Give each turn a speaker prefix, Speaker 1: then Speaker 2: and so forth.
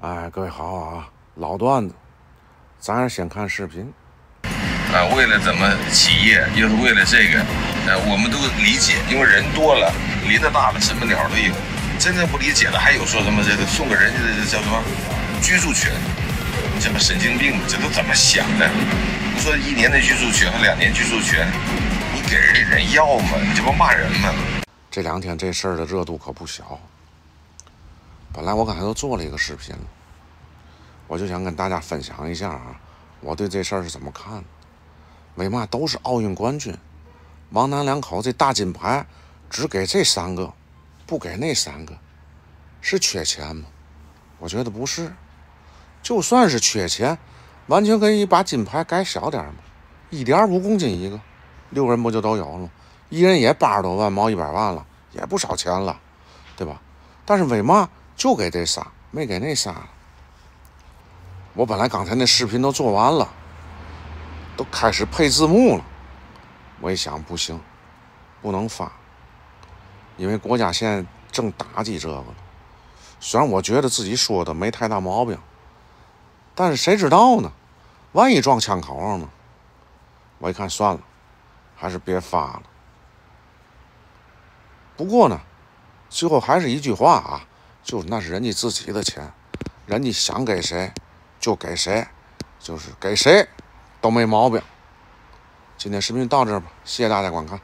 Speaker 1: 哎，各位好啊，老段子，咱是先看视频。
Speaker 2: 啊，为了怎么企业，又是为了这个，呃，我们都理解，因为人多了，林子大了，什么鸟都有。真正不理解的，还有说什么这个送给人家的叫什么居住权，这不神经病吗？这都怎么想的？你说一年的居住权和两年居住权，你给人家人要吗？你这不骂人吗？
Speaker 1: 这两天这事儿的热度可不小。本来我刚才都做了一个视频，我就想跟大家分享一下啊，我对这事儿是怎么看。为嘛都是奥运冠军，王楠两口这大金牌只给这三个，不给那三个，是缺钱吗？我觉得不是。就算是缺钱，完全可以把金牌改小点嘛，一点五公斤一个，六个人不就都有了吗？一人也八十多万，毛一百万了，也不少钱了，对吧？但是为嘛就给这仨，没给那仨？我本来刚才那视频都做完了，都开始配字幕了，我一想不行，不能发，因为国家现在正打击这个呢。虽然我觉得自己说的没太大毛病，但是谁知道呢？万一撞枪口上呢？我一看算了，还是别发了。不过呢，最后还是一句话啊，就是那是人家自己的钱，人家想给谁就给谁，就是给谁都没毛病。今天视频到这吧，谢谢大家观看。